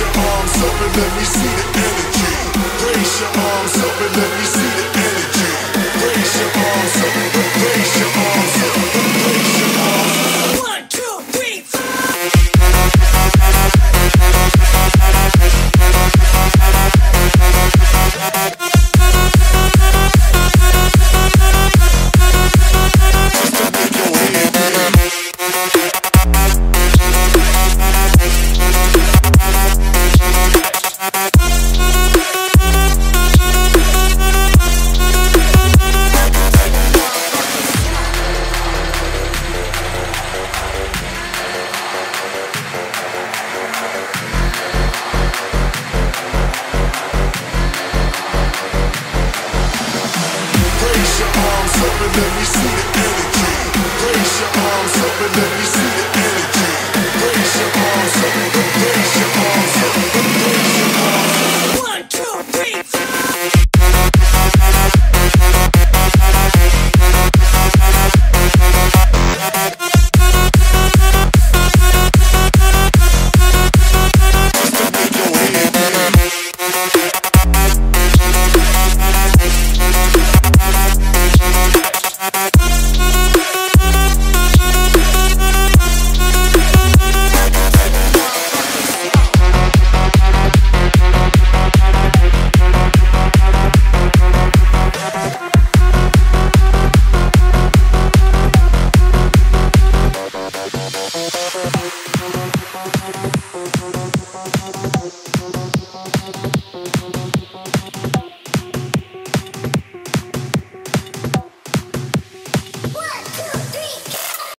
your arms up and let me see the energy. Raise your arms up and let me see. let me see the energy. Raise your arms up and let me see the energy.